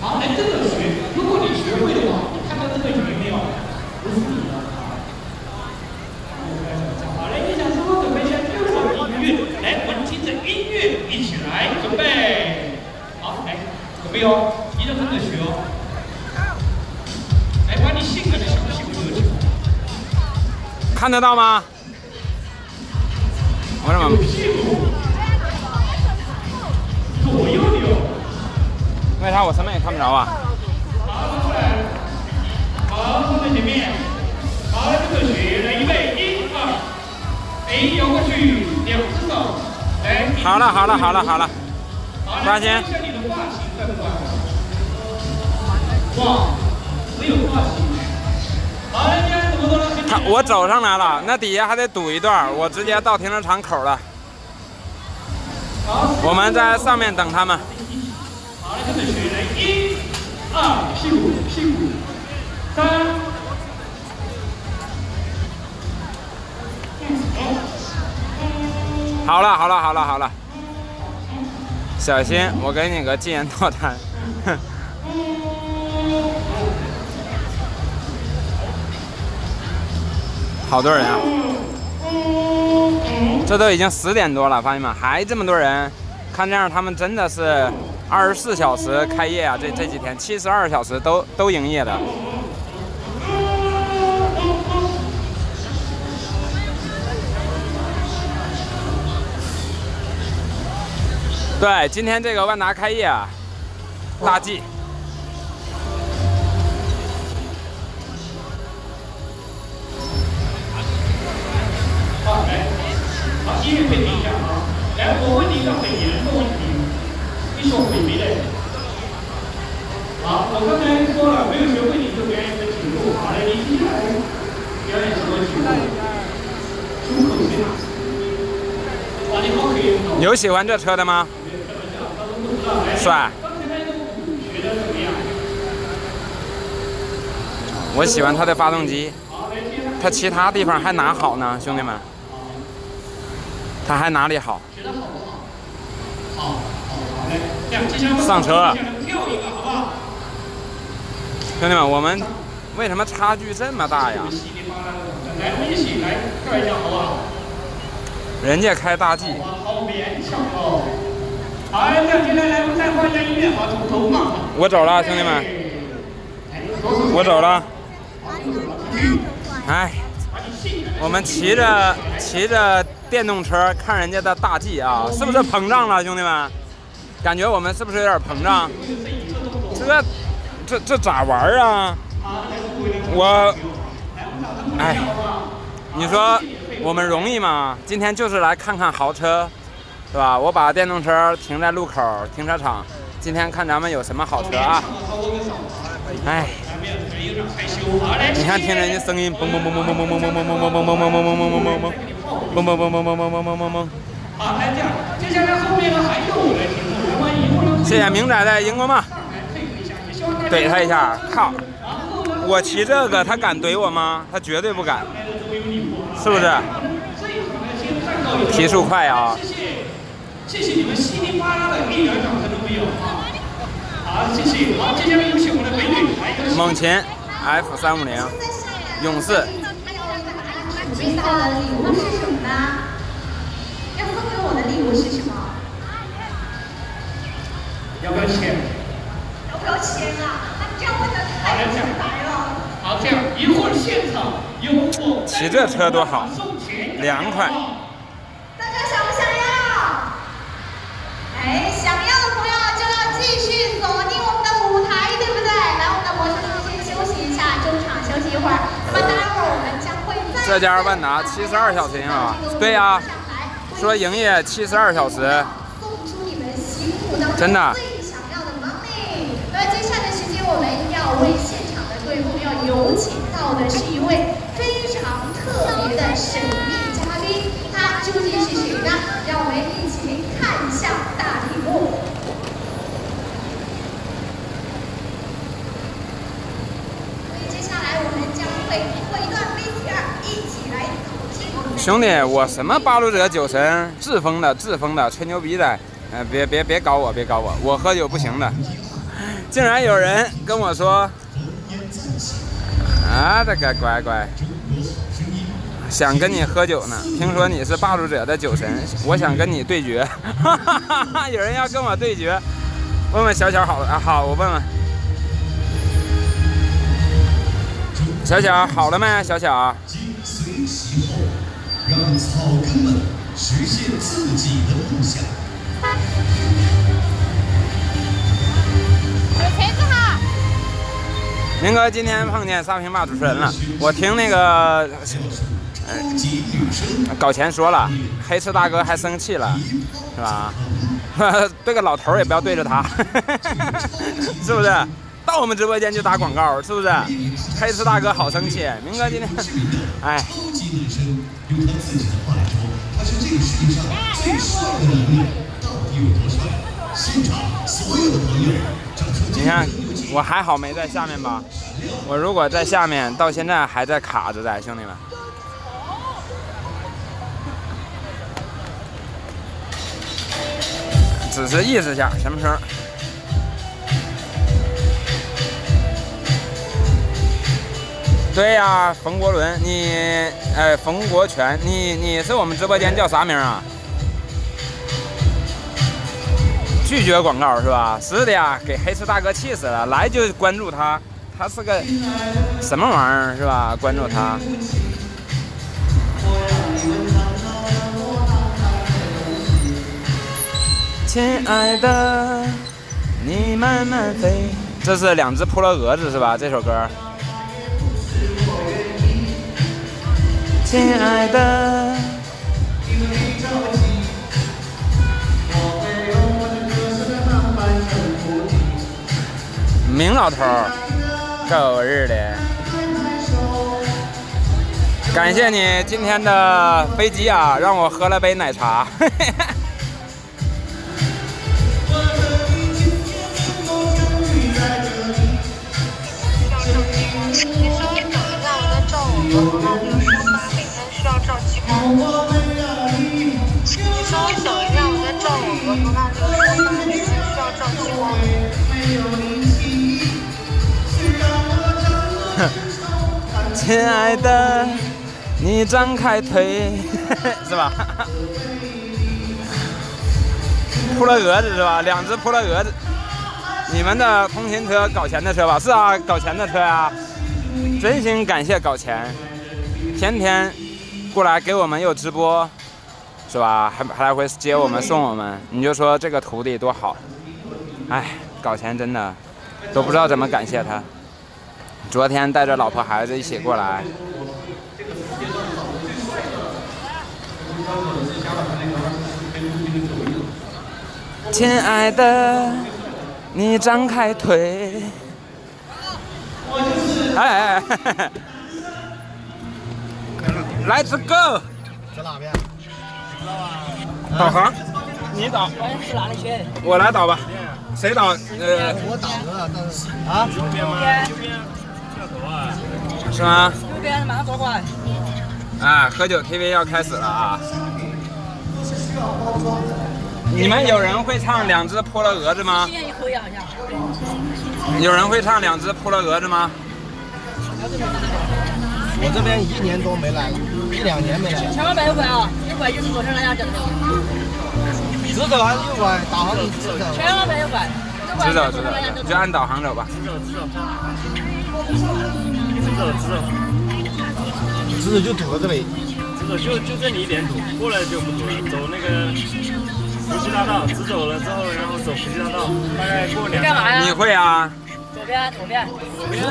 好，来跟着学。如果你学会的话，你看到这个鱼没有？不是你的。好，来，你想师傅准备一下第二首音乐。来，我们听着音乐一起来准备。好，来，准备哦，一定要跟着学哦。来，把你性格的小心留起来。看得到吗？我的啥我什么也看不着啊？好，出来。好，放在前面。好，跟着学，来，预备，一二。过去，两只手。来。好了，好了，好了，好了。抓紧。哇，没有？他我走上来了，那底下还得堵一段，我直接到停车场口了。我们在上面等他们。来，跟着学，来，一、二，屁股，屁股，三。好了，好了，好了，好了。小心，我给你个禁言套餐。哼。好多人啊！这都已经十点多了，发现吗？还这么多人，看这样他们真的是二十四小时开业啊！这这几天七十二小时都都营业的。对，今天这个万达开业啊，大 G。音乐可以停一下啊！来，我问你一个很严肃的问题，你说会没得？好，我刚才说了，没有学会你就表演的曲目。好来，你接下来表演什么曲目？出口水马。哇，你好可以。有喜欢这车的吗？帅。我喜欢它的发动机，它其他地方还哪好呢，兄弟们？它还哪里好？觉得好上车。兄弟们，我们为什么差距这么大呀？来，我们一起来跳一下，好不好？人家开大 G。好勉强哦。好，这样，接下来我们再换一下音乐，好，从头嘛。我走了，兄弟们。我走了。哎，我们骑着骑着。电动车看人家的大 G 啊，是不是膨胀了，兄弟们？感觉我们是不是有点膨胀？这这这咋玩啊？我，哎，你说我们容易吗？今天就是来看看豪车，是吧？我把电动车停在路口停车场，今天看咱们有什么好车啊？哎，你看听人家声音，嘣嘣嘣嘣嘣嘣嘣嘣嘣嘣嘣嘣嘣嘣嘣嘣嘣。蹦蹦蹦蹦蹦蹦蹦蹦蹦来这样，接下来后面呢还有来听众，万一不能。谢谢明仔的荧光棒。怼他一下，靠！我骑这个，他敢怼我吗？他绝对不敢，是不是？提速快啊！谢谢，谢谢你们稀里哗啦的，一点掌声都没有啊！好，谢谢。好，接下来有请我们的美女。猛禽 F 三五零，勇士。准备的礼物是什么呢？是什么？要不要钱？要不要钱啊？那这样问的太直白了。好，这样一会儿现场有我骑这车多好，凉快。大家想不想要？哎，想要的朋友就要继续锁定我们的舞台，对不对？来，我们的模特先休息一下，中场休息一会儿。那么待会儿我们将会。这家万达七十二小时啊，对呀，说营业七十二小时，真的。那接下来时间，我们要为现场的各位朋友有请到的是一位非常特别的神秘嘉宾，他究竟是谁呢？让我们一起看向大屏幕。所以接下来我们将会。兄弟，我什么八路者酒神，自封的，自封的，吹牛逼的，嗯，别别别搞我，别搞我，我喝酒不行的。竟然有人跟我说，啊，这个乖乖，想跟你喝酒呢。听说你是霸主者的酒神，我想跟你对决。哈哈哈哈有人要跟我对决，问问小小好了啊，好，我问问小小好了没？小小。让草根们实现自己的梦想。明哥今天碰见沙坪坝主持人了，我听那个搞钱说了，黑吃大哥还生气了，是吧？对个老头也不要对着他，是不是？到我们直播间就打广告，是不是？黑丝大哥好生气，明哥今天，哎。你看，我还好没在下面吧？我如果在下面，到现在还在卡着在，兄弟们。只是意思下，什么时候？对呀，冯国伦，你，哎，冯国权，你你是我们直播间叫啥名啊？拒绝广告是吧？是的呀，给黑吃大哥气死了，来就关注他，他是个什么玩意儿是吧？关注他。亲爱的，你慢慢飞。这是两只扑了蛾子是吧？这首歌。亲爱的。明老头狗日的！感谢你今天的飞机啊，让我喝了杯奶茶。亲爱的，你张开腿，是吧？扑了蛾子是吧？两只扑了蛾子。你们的通勤车搞钱的车吧？是啊，搞钱的车呀。真心感谢搞钱，天天过来给我们又直播，是吧？还还来回接我们送我们，你就说这个徒弟多好。哎，搞钱真的都不知道怎么感谢他。昨天带着老婆孩子一起过来。亲爱的，你张开腿。哎哎哎！Let's go。在哪边？导航。你导。去哪里去？我来导吧。谁导？呃。我导的，但是啊。右边吗？右边。是吗？右边，马上走过来。啊，喝酒 TV 要开始了啊！你们有人会唱《两只扑了蛾子》吗？有人会唱《两只扑了蛾子》吗？我这边一年多没来了，一两年没来。千万不要拐啊！右拐就是左上那样子的。直走还是右拐？导航你直走。千万不要拐。直走，直走，就按导航走吧。直走，直走。直走，直走，直走就堵在这里。直走就就这里一点堵，过来就不堵了。走那个福熙大道，直走了之后，然后走福熙大道，大概过两。干嘛呀？你会啊？左边，左边，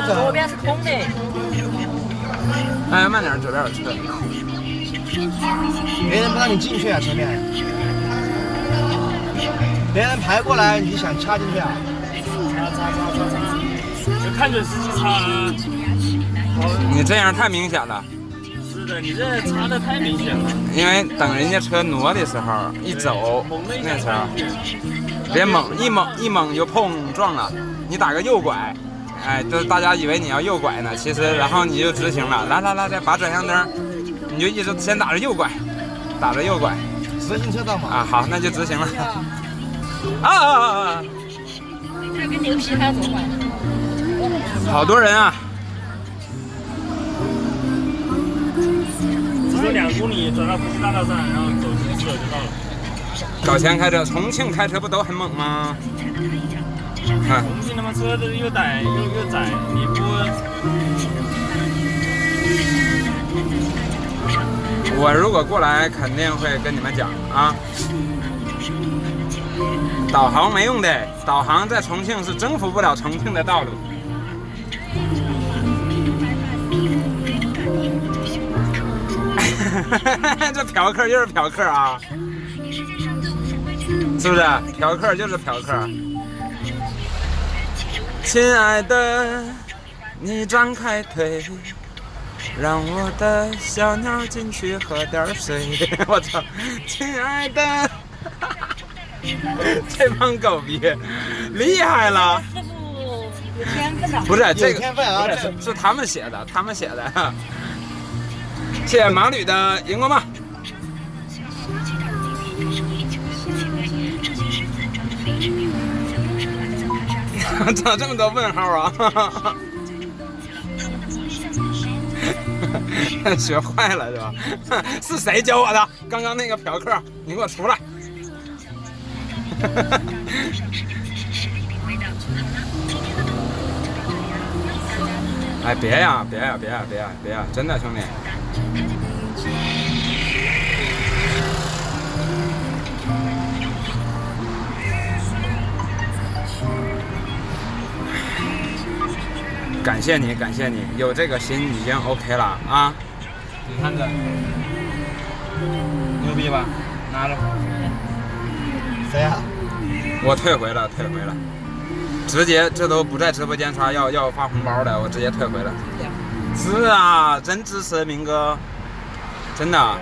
左边是空的。哎，慢点，左边有车。别人不让你进去啊，前面。别人排过来，你想插进去啊？插插插插插。看准司机插啊！你这样太明显了。是的，你这插的太明显了。因为等人家车挪的时候，一走那车，别猛一猛一猛就碰撞了。你打个右拐，哎，就大家以为你要右拐呢，其实然后你就直行了。来来来，再把转向灯，你就一直先打着右拐，打着右拐。直行车道嘛。啊，好，那就直行了。啊啊啊啊！这跟牛皮还左拐好多人啊！只走两公里，转到福熙大道上，然后走自走就到了。搞钱开车，重庆开车不都很猛吗？看，重庆他妈车子又窄又又窄，你不？我如果过来，肯定会跟你们讲啊。导航没用的，导航在重庆是征服不了重庆的道路。这嫖客又是嫖客啊，是不是？嫖客就是嫖客。亲爱的，你张开腿，让我的小鸟进去喝点水。我操，亲爱的。这帮狗逼厉害了！有天分的，不是这个，不是是他们写的，他们写的。谢谢盲女的荧光棒。咋这么多问号啊？学坏了是吧？是谁教我的？刚刚那个嫖客，你给我出来！哎，别呀，别呀，别呀，别呀，别呀！真的，兄弟。感谢你，感谢你，有这个心已经 OK 了啊！你看这，牛逼吧？拿着。谁呀？我退回了，退回了，直接这都不在直播间刷，要要发红包的，我直接退回了。是啊，真支持明哥，真的。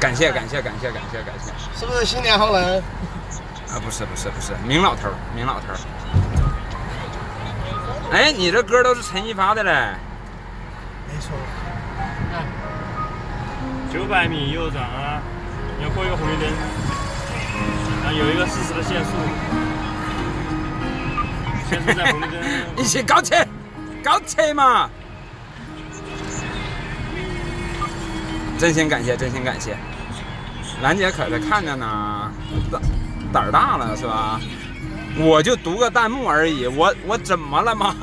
感谢感谢感谢感谢感谢。是不是新年好人？啊，不是不是不是，明老头明老头哎，你这歌都是陈一发的嘞。没错。九百米右转啊。你要过一个红绿灯，啊，有一个四十的限速，限速在红绿灯。一起搞起，搞起嘛！真心感谢，真心感谢。兰姐可是看着呢，胆胆儿大了是吧？我就读个弹幕而已，我我怎么了吗？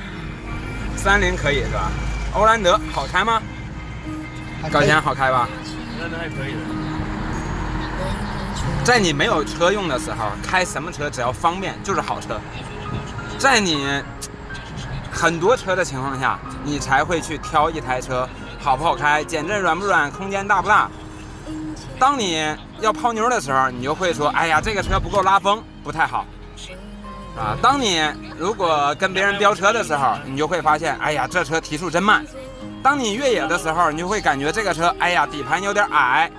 三菱可以是吧？欧蓝德好开吗？搞钱好开吧？那还可以的。在你没有车用的时候，开什么车只要方便就是好车。在你很多车的情况下，你才会去挑一台车好不好开，减震软不软，空间大不大。当你要泡妞的时候，你就会说：“哎呀，这个车不够拉风，不太好。”啊，当你如果跟别人飙车的时候，你就会发现：“哎呀，这车提速真慢。”当你越野的时候，你就会感觉这个车，哎呀，底盘有点矮。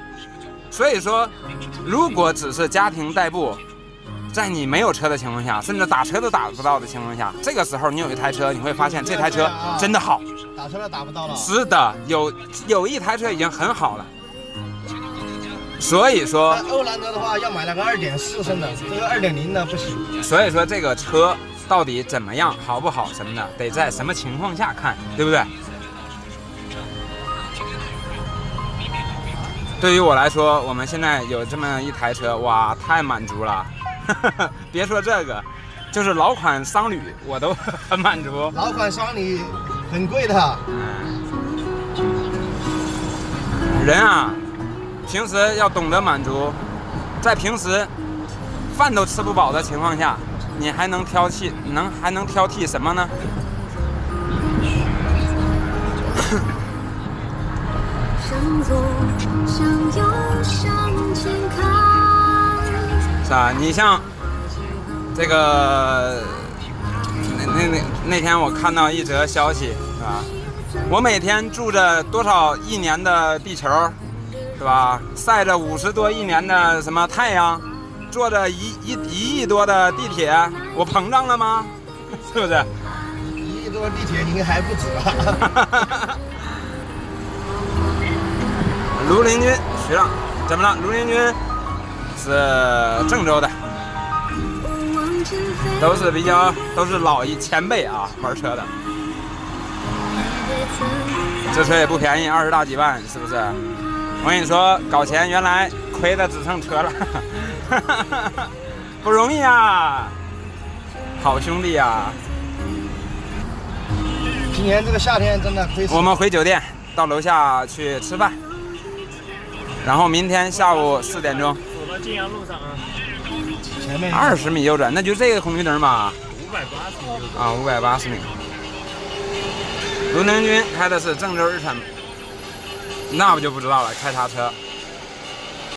所以说，如果只是家庭代步，在你没有车的情况下，甚至打车都打不到的情况下，这个时候你有一台车，你会发现这台车真的好。打车都打不到了。是的，有有一台车已经很好了。所以说，欧蓝德的话要买那个二点四升的，这个二点零的不行。所以说这个车到底怎么样，好不好什么的，得在什么情况下看，对不对？对于我来说，我们现在有这么一台车，哇，太满足了！别说这个，就是老款商旅，我都很满足。老款商旅很贵的。嗯人啊，平时要懂得满足，在平时饭都吃不饱的情况下，你还能挑剔，能还能挑剔什么呢？是啊？你像这个那那那那天我看到一则消息，是吧？我每天住着多少亿年的地球，是吧？晒着五十多亿年的什么太阳，坐着一一一亿多的地铁，我膨胀了吗？是不是？一亿多地铁应该还不止吧？卢林军，徐浪，怎么了？卢林军是郑州的，都是比较都是老一前辈啊，玩车的。这车也不便宜，二十大几万，是不是？我跟你说，搞钱原来亏的只剩车了，不容易啊，好兄弟呀！今年这个夏天真的亏死。我们回酒店，到楼下去吃饭，然后明天下午四点钟。走到晋阳路上啊。前面。二十米右转，那就这个红绿灯吧。五百八十米。啊，五百八十米。卢能军开的是郑州日产，那我就不知道了，开啥车？